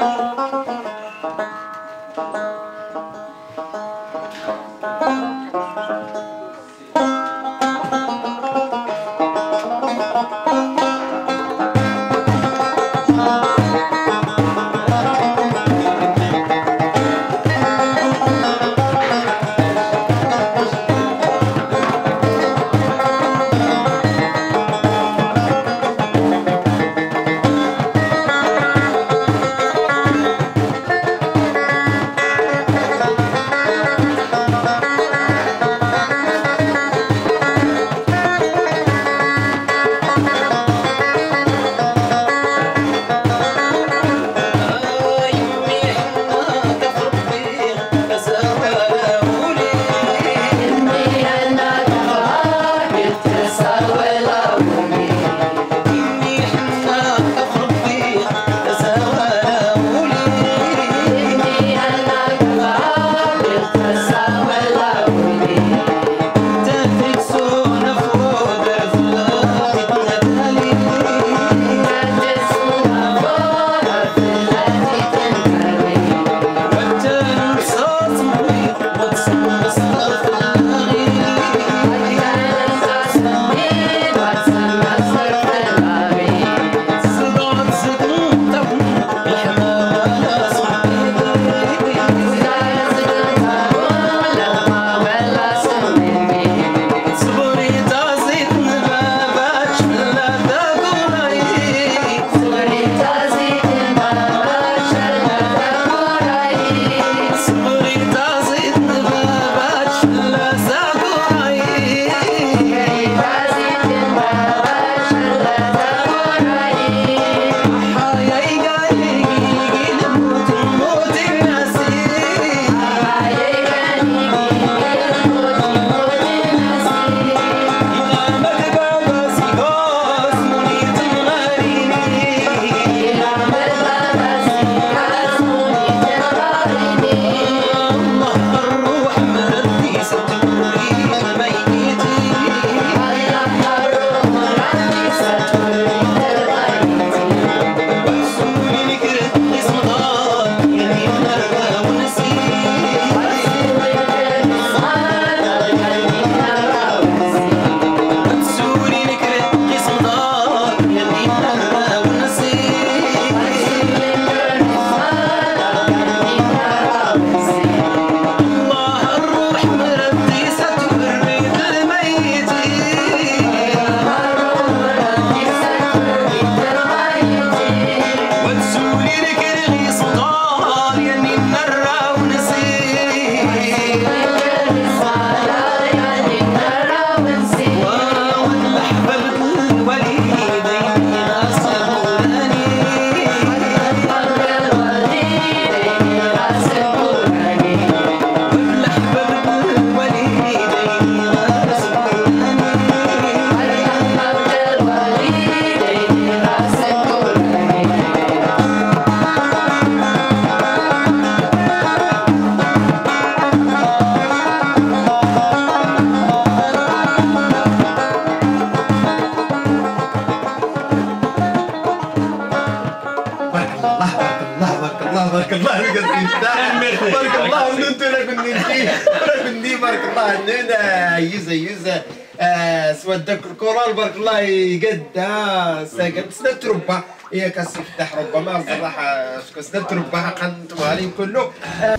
Thank you. بارك الله القصيم تاعك بارك الله وننتو لا كنت نجي ولا كنت بارك الله نونا يوزا يوزا آه، سواد داك الكورال بارك الله يقد ها ساقد سنة ربا هي كاسي فتح ربما الصراحة شكون سنة ربا حقا نتوما عليهم كله. آه،